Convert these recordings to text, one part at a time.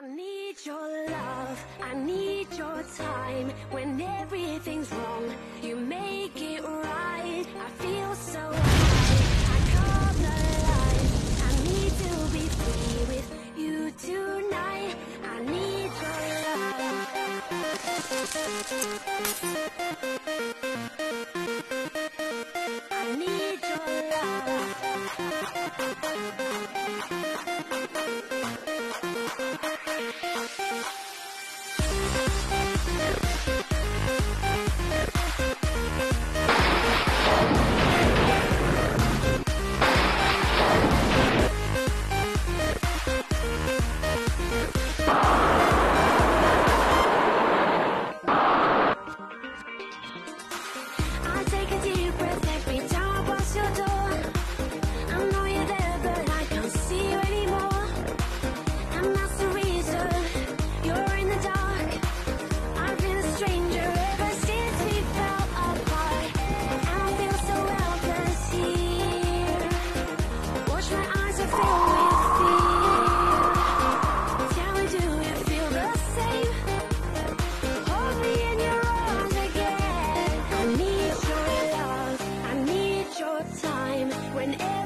I need your love, I need your time. When everything's wrong, you make it right. I feel so high, I come alive. I need to be free with you tonight. I need your love. Whenever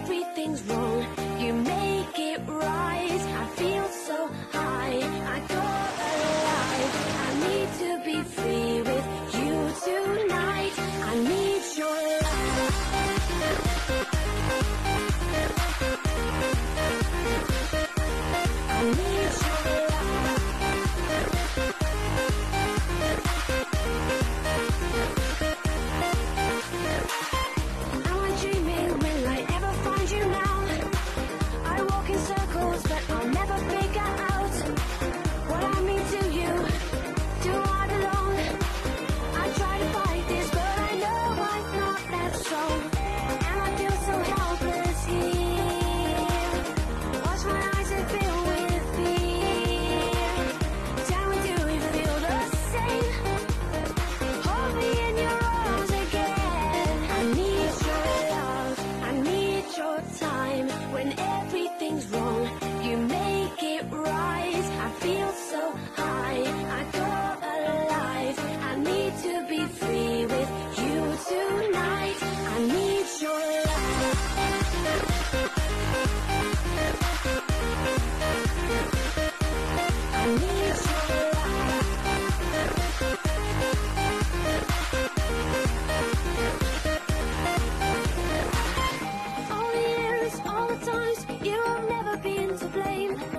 being to blame.